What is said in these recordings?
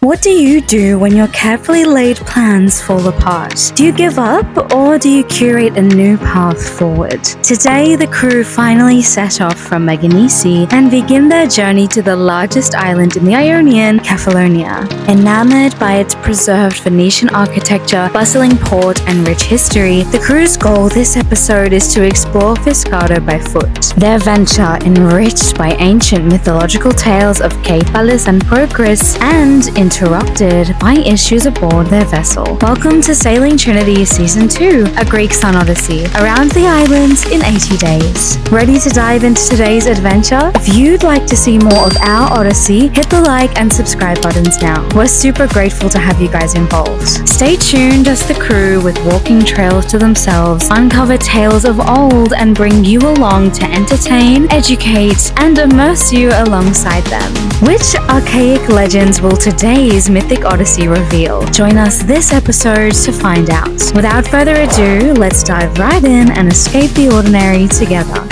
What do you do when your carefully laid plans fall apart? Do you give up or do you curate a new path forward? Today, the crew finally set off from Meganisi and begin their journey to the largest island in the Ionian, Kefalonia. Enamored by its preserved Venetian architecture, bustling port, and rich history, the crew's goal this episode is to explore Fiskardo by foot. Their venture enriched by ancient mythological tales of Cephalus and Procris and interrupted by issues aboard their vessel. Welcome to Sailing Trinity Season 2, a Greek Sun Odyssey, around the islands in 80 days. Ready to dive into today's adventure? If you'd like to see more of our Odyssey, hit the like and subscribe buttons now. We're super grateful to have you guys involved. Stay tuned as the crew, with walking trails to themselves, uncover tales of old and bring you along to entertain, educate, and immerse you alongside them. Which archaic legends will today's Mythic Odyssey reveal? Join us this episode to find out. Without further ado, let's dive right in and escape the ordinary together.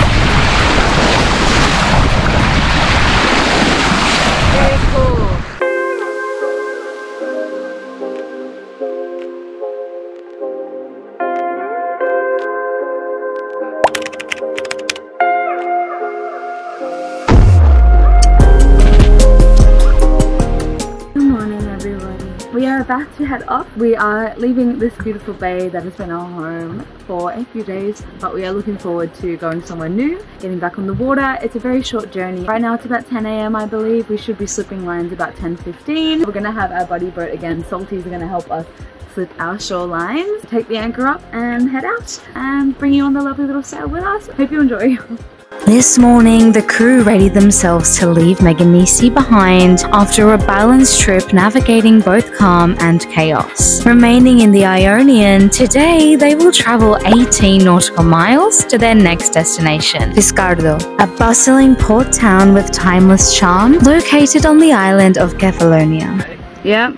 Head off. We are leaving this beautiful bay that has been our home for a few days, but we are looking forward to going somewhere new, getting back on the water. It's a very short journey. Right now it's about 10 a.m. I believe. We should be slipping lines about 10:15. We're gonna have our buddy boat again. Salties are gonna help us slip our shorelines, take the anchor up and head out and bring you on the lovely little sail with us. Hope you enjoy. This morning, the crew readied themselves to leave Meganisi behind after a balanced trip navigating both calm and chaos. Remaining in the Ionian, today they will travel 18 nautical miles to their next destination, Fiskardo, a bustling port town with timeless charm located on the island of Kefalonia. Yep.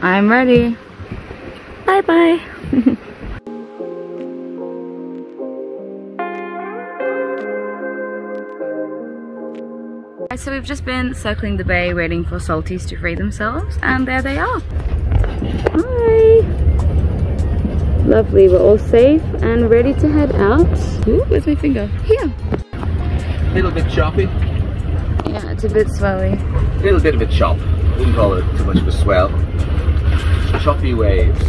I'm ready. Bye bye so we've just been circling the bay waiting for salties to free themselves and there they are. Hi! Lovely, we're all safe and ready to head out. Ooh, where's my finger? Here. A little bit choppy, Yeah, it's a bit swelly. a little bit of a chop. Wouldn't call it too much of a swell. Choppy waves.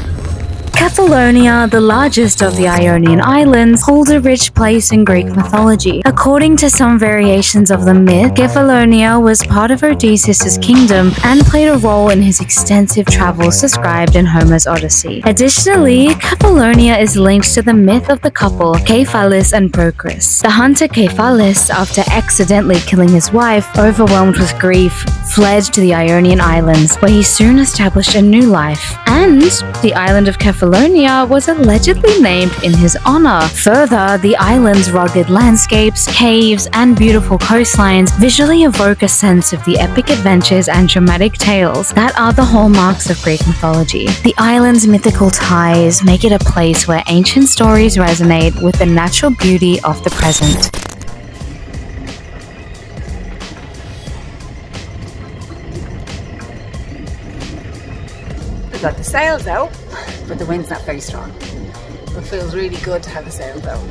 Kefalonia, the largest of the Ionian Islands, holds a rich place in Greek mythology. According to some variations of the myth, Kefalonia was part of Odysseus' kingdom and played a role in his extensive travels described in Homer's Odyssey. Additionally, Kefalonia is linked to the myth of the couple Cephalus and Procris. The hunter Cephalus, after accidentally killing his wife, overwhelmed with grief, fled to the Ionian Islands, where he soon established a new life. And the island of Kefalonia was allegedly named in his honor. Further, the island's rugged landscapes, caves, and beautiful coastlines visually evoke a sense of the epic adventures and dramatic tales that are the hallmarks of Greek mythology. The island's mythical ties make it a place where ancient stories resonate with the natural beauty of the present. Got the sails out, but the wind's not very strong. It feels really good to have the sail though.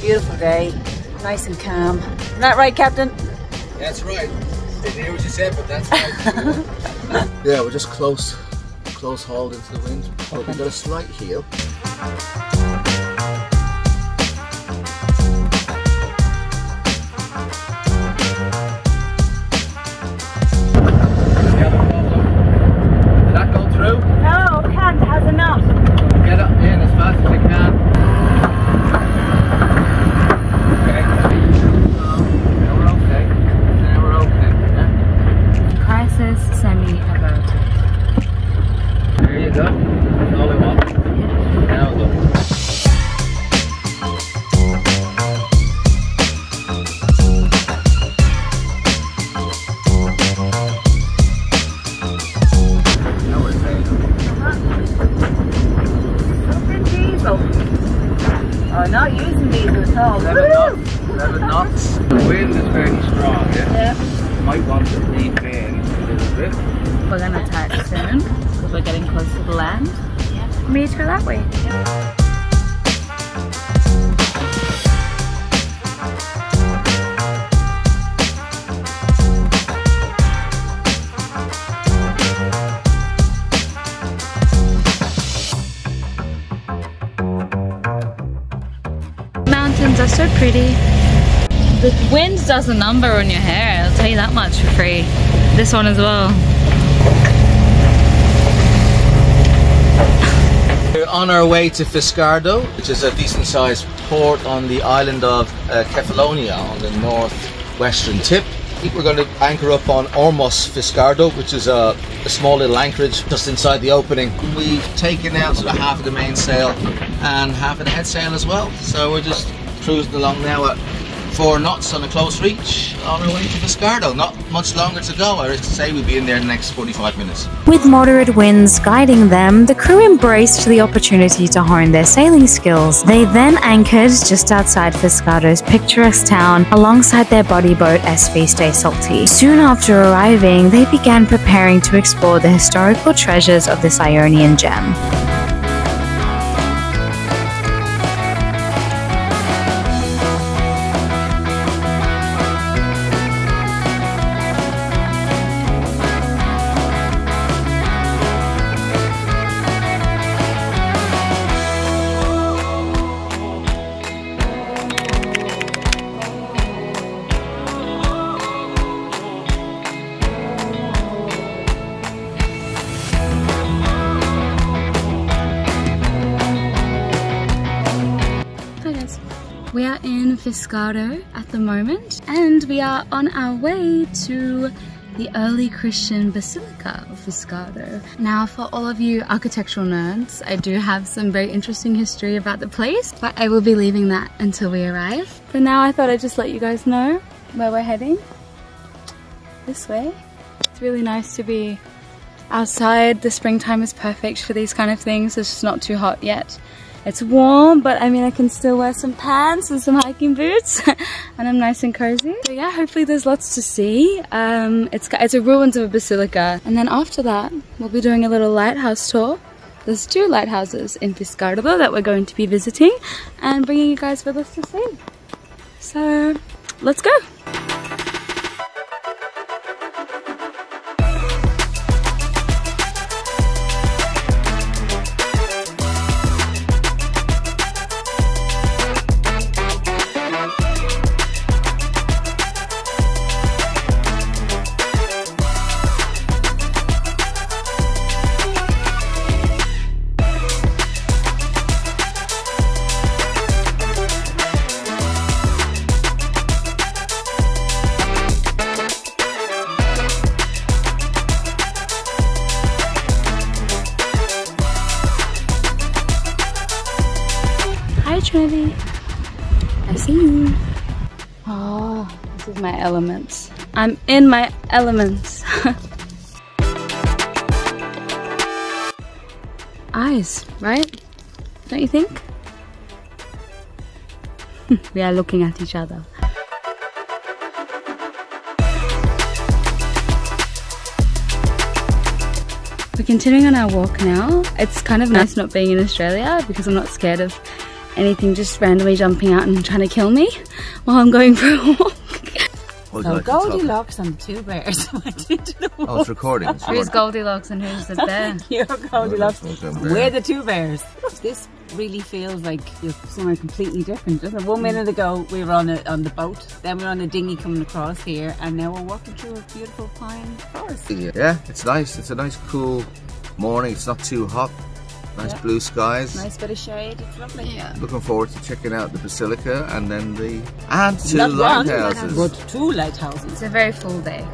Beautiful day, nice and calm. Isn't that right, Captain? That's right. Didn't hear what you said, but that's right. yeah, we're just close, close hauled into the wind. But we've got a slight heel. Using diesel at all. Seven knots. Seven knots. The wind is very strong, yeah? Yeah. might want to refin a little bit. We're gonna tack soon because we're getting close to the land. Me to go that way. Mountains are so pretty. The wind does a number on your hair, I'll tell you that much for free. This one as well. We're on our way to Fiskardo, which is a decent sized port on the island of uh, Kefalonia on the northwestern tip. I think we're going to anchor up on Ormos Fiskardo, which is a, a small little anchorage just inside the opening. We've taken out sort of half of the mainsail and half of the headsail as well. So we're just cruising along now at four knots on a close reach on our way to Fiskardo. Not much longer to go. I would say we'll be in there in the next 45 minutes. With moderate winds guiding them, the crew embraced the opportunity to hone their sailing skills. They then anchored just outside Fiskardo's picturesque town alongside their body boat SV Stay Salty. Soon after arriving, they began preparing to explore the historical treasures of this Ionian gem. At the moment and we are on our way to the early Christian Basilica of Fiskardo. Now for all of you architectural nerds, I do have some very interesting history about the place, but I will be leaving that until we arrive. For now I thought I'd just let you guys know where we're heading. This way. It's really nice to be outside. The springtime is perfect for these kind of things. It's just not too hot yet. It's warm, but I mean, I can still wear some pants and some hiking boots, and I'm nice and cozy. So yeah, hopefully there's lots to see. Um, it's it's a ruins of a basilica, and then after that, we'll be doing a little lighthouse tour. There's two lighthouses in Fiskardo that we're going to be visiting, and bringing you guys with us to see. So let's go. Is my elements. I'm in my elements. Eyes, right? Don't you think? Hmm, we are looking at each other. We're continuing on our walk now. It's kind of nice not being in Australia because I'm not scared of anything just randomly jumping out and trying to kill me while I'm going for a walk. So Goldilocks and the two bears went into the Oh, it's recording. It's Who's Goldilocks and who's the bear? You're Goldilocks. recording. We're the two bears. This really feels like you're somewhere completely different. Doesn't it? One mm. minute ago we were on a, on the boat, then we are on a dinghy coming across here, and now we're walking through a beautiful pine forest. Yeah, it's nice. It's a nice cool morning. It's not too hot. Nice Yeah. blue skies. Nice bit of shade. It's lovely. Yeah. Looking forward to checking out the basilica and then the and two Not one, lighthouses. but two lighthouses. It's a very full day.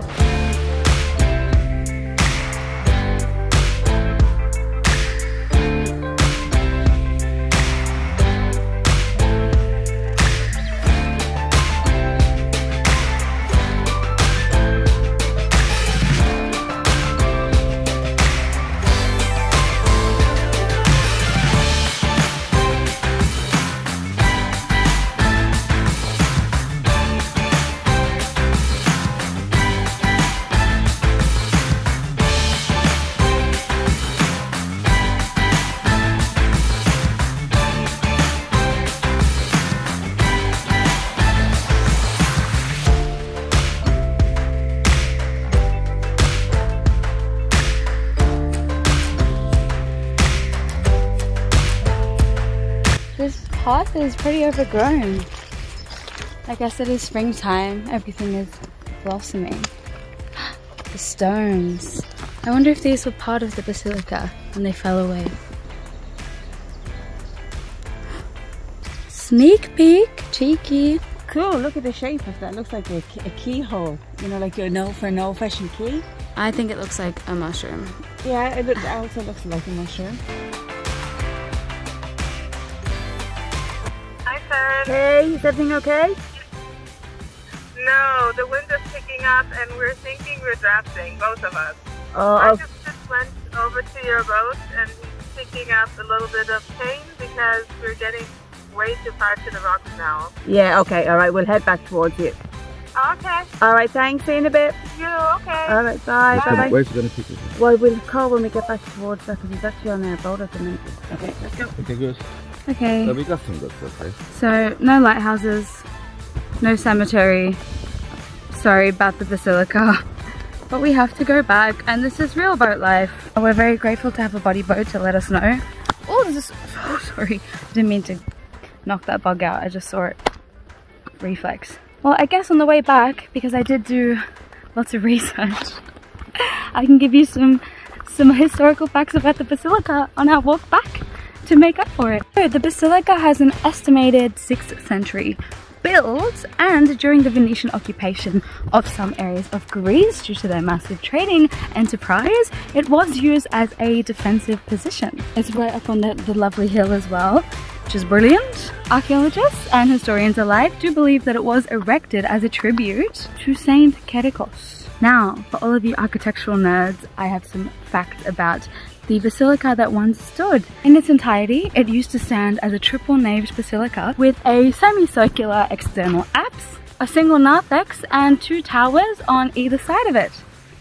Path is pretty overgrown. I guess it is springtime. Everything is blossoming. The stones. I wonder if these were part of the basilica and they fell away. Sneak peek, cheeky. Cool, look at the shape of that. Looks like a, key- a keyhole. You know, like your no for an old fashioned key. I think it looks like a mushroom. Yeah, it also looks like a mushroom. Hey, is everything okay? No, the wind is picking up and we're thinking we're drafting, both of us. Oh, Marcus oh. just just went over to your boat and he's picking up a little bit of pain because we're getting way too far to the rocks now. yeah, okay, all right, we'll head back towards you. Okay, All right, thanks, see you in a bit. you okay? All right, bye, bye, bye. Where's he going to pick us Well, we'll call when we get back towards that because he's actually on our boat at the minute. Okay, let's go. Okay, good. Okay, we got some good so no lighthouses, no cemetery. Sorry about the basilica. But we have to go back and this is real boat life. We're very grateful to have a body boat to let us know. Oh, this is, oh, sorry. Didn't mean to knock that bug out. I just saw it. Reflex. Well, I guess on the way back, because I did do lots of research, I can give you some some historical facts about the basilica on our walk back to make up for it. So the basilica has an estimated 6th century build and during the Venetian occupation of some areas of Greece due to their massive trading enterprise, it was used as a defensive position. It's right up on the, the lovely hill as well, which is brilliant. Archaeologists and historians alike do believe that it was erected as a tribute to Saint Kerikos. Now, for all of you architectural nerds, I have some facts about the basilica that once stood. In its entirety, it used to stand as a triple-naved basilica with a semicircular external apse, a single narthex, and two towers on either side of it.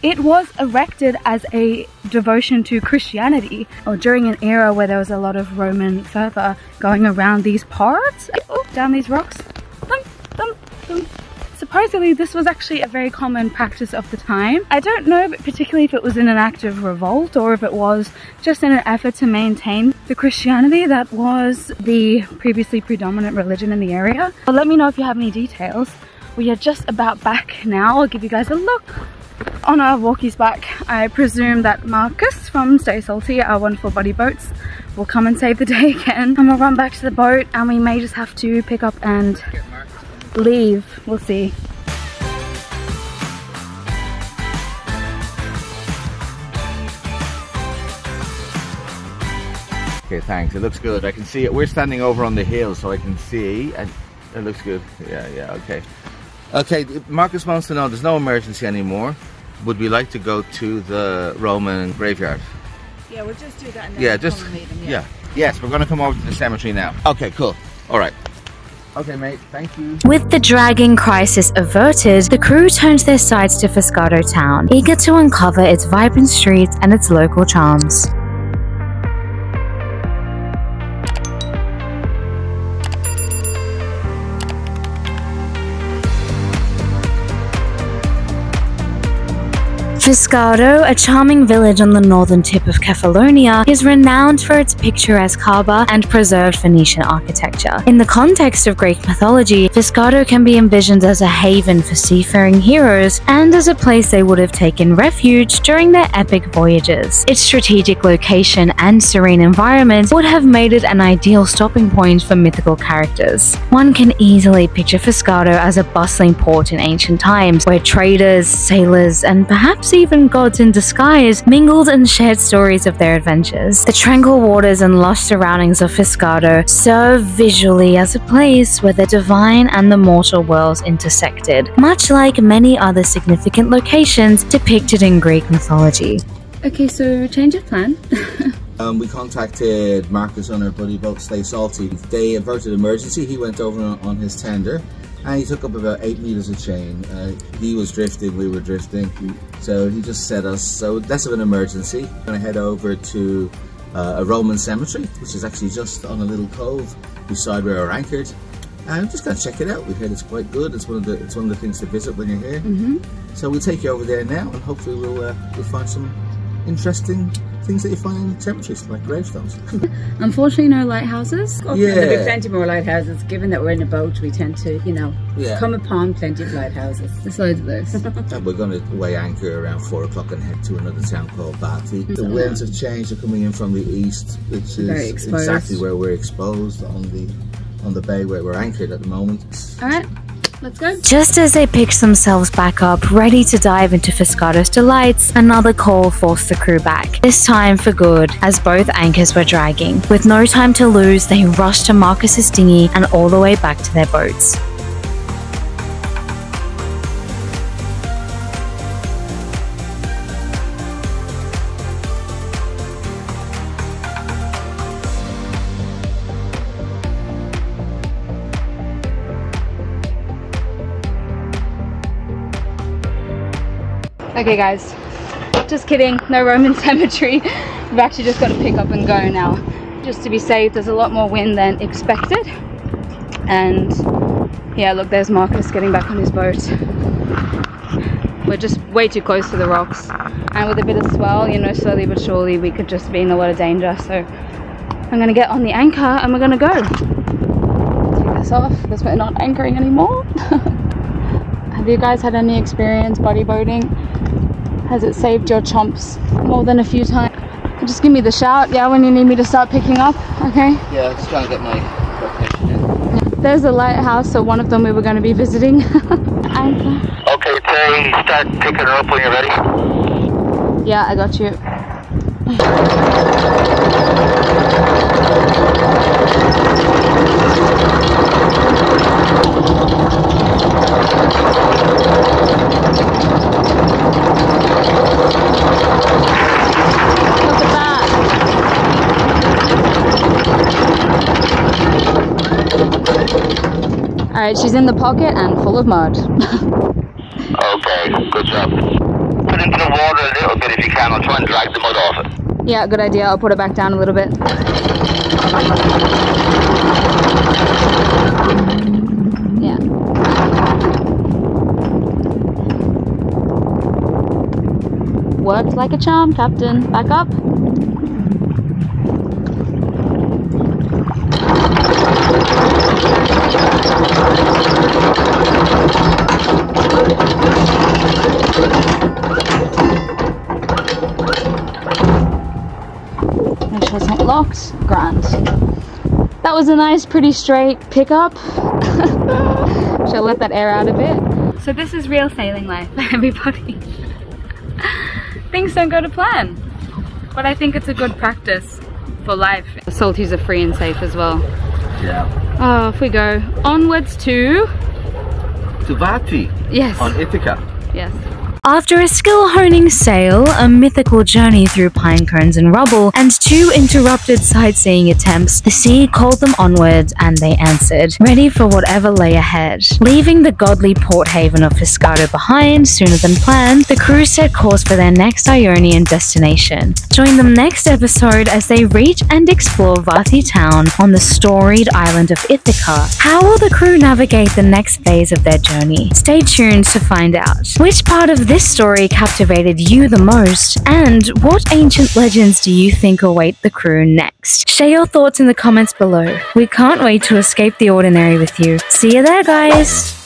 It was erected as a devotion to Christianity, or during an era where there was a lot of Roman fervor going around these parts, oh, down these rocks. Thump, thump, thump. Supposedly, this was actually a very common practice of the time. I don't know particularly if it was in an act of revolt or if it was just in an effort to maintain the Christianity that was the previously predominant religion in the area. But let me know if you have any details. We are just about back now. I'll give you guys a look. On our walkies back, I presume that Marcus from Stay Salty, our wonderful buddy boats, will come and save the day again. And we'll run back to the boat and we may just have to pick up and leave. We'll see. Okay, thanks. It looks good. I can see it. We're standing over on the hill, so I can see, and it looks good. Yeah, yeah, okay. Okay, Marcus wants to know there's no emergency anymore. Would we like to go to the Roman graveyard? Yeah, we'll just do that and then Yeah, we'll just come and meet him, yeah. Yes, we're gonna come over to the cemetery now. Okay, cool. All right. Okay, mate. Thank you. With the dragging crisis averted, the crew turned their sights to Fiskardo town, eager to uncover its vibrant streets and its local charms. Fiskardo, a charming village on the northern tip of Kefalonia, is renowned for its picturesque harbour and preserved Venetian architecture. In the context of Greek mythology, Fiskardo can be envisioned as a haven for seafaring heroes and as a place they would have taken refuge during their epic voyages. Its strategic location and serene environment would have made it an ideal stopping point for mythical characters. One can easily picture Fiskardo as a bustling port in ancient times, where traders, sailors, and perhaps even gods in disguise mingled and shared stories of their adventures. The tranquil waters and lush surroundings of Fiskardo serve visually as a place where the divine and the mortal worlds intersected, much like many other significant locations depicted in Greek mythology. Okay, so change of plan. Um, we contacted Marcus on our buddy boat Stay Salty. They averted emergency. He went over on, on his tender and he took up about eight meters of chain. Uh, he was drifting, we were drifting. So he just set us, so less of an emergency. We're gonna head over to uh, a Roman cemetery, which is actually just on a little cove beside where we're anchored. And I'm just gonna check it out. We've heard it's quite good. It's one of the it's one of the things to visit when you're here. So we'll take you over there now, and hopefully we'll uh, we'll find some interesting things that you find in cemeteries, like gravestones. Unfortunately, no lighthouses. And there'll be yeah. plenty more lighthouses. Given that we're in a boat, we tend to, you know, Yeah. come upon plenty of lighthouses. There's loads of those. And we're going to weigh anchor around four o'clock and head to another town called Vati. The Mm-hmm. winds have changed; they're coming in from the east, which is exactly where we're exposed on the on the bay where we're anchored at the moment. All right, let's go. Just as they picked themselves back up, ready to dive into Fiskardo's delights, another call forced the crew back, this time for good, as both anchors were dragging. With no time to lose, they rushed to Marcus's dinghy and all the way back to their boats. Okay, guys. Just kidding. No Roman cemetery. We've actually just got to pick up and go now. Just to be safe, there's a lot more wind than expected. And yeah, look, there's Marcus getting back on his boat. We're just way too close to the rocks. And with a bit of swell, you know, slowly but surely, we could just be in a lot of danger. So I'm gonna get on the anchor and we're gonna go. Take this off because we're not anchoring anymore. Have you guys had any experience bodyboarding? Has it saved your chomps more than a few times? Just give me the shout, yeah, when you need me to start picking up, okay? Yeah, just trying to get my location in. There's a lighthouse, so one of them we were going to be visiting. Anchor. Okay, Terry, start picking her up when you're ready. Yeah, I got you. Look at that. Alright, she's in the pocket and full of mud. Okay, good job. Put into the water a little bit if you can. I'll try and drag the mud off it. yeah, good idea. I'll put it back down a little bit. Yeah. Worked like a charm, Captain. Back up. Make sure it's not locked. Grand. That was a nice, pretty straight pickup. Shall let that air out a bit. So this is real sailing life, everybody. Things don't go to plan. But I think it's a good practice for life. The salties are free and safe as well. Yeah. Oh, if we go onwards to... To Vati Yes. on Ithaca. Yes. After a skill honing sail, a mythical journey through pine cones and rubble, and two interrupted sightseeing attempts, the sea called them onward and they answered, ready for whatever lay ahead. Leaving the godly port haven of Fiskardo behind sooner than planned, the crew set course for their next Ionian destination. Join them next episode as they reach and explore Vati town on the storied island of Ithaca. How will the crew navigate the next phase of their journey? Stay tuned to find out. Which part of this story captivated you the most? And what ancient legends do you think await the crew next? Share your thoughts in the comments below. We can't wait to escape the ordinary with you. See you there, guys!